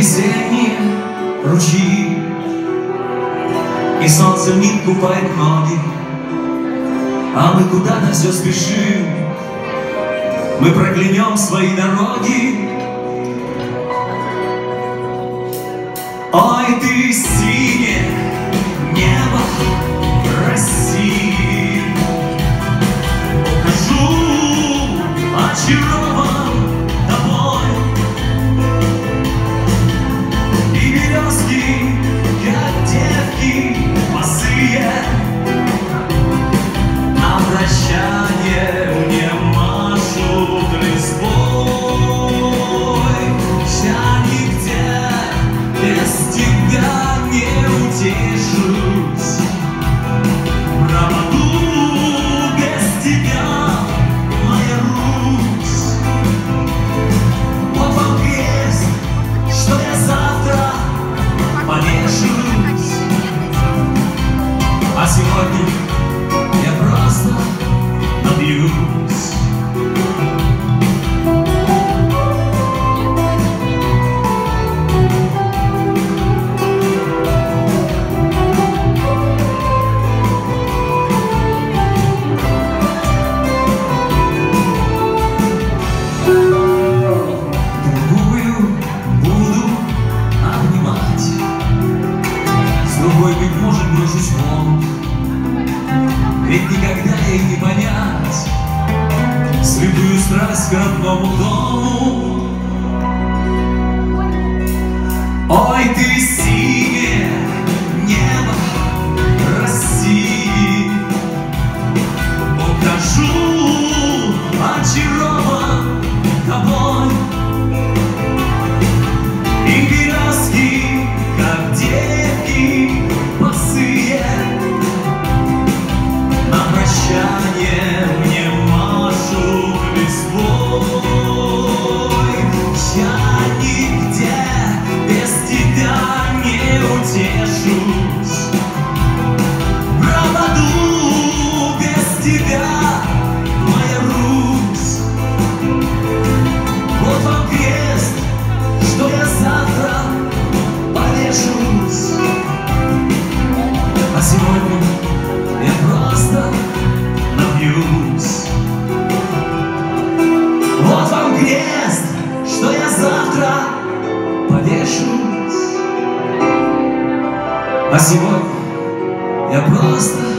весенние ручьи, И солнце миг купает ноги, А мы куда-то все спешим, Мы проклянем свои дороги. Ой, ты синий, бы Ведь никогда и не понять Слепую страсть к родному дому. Ой, ты повешусь. А сегодня я просто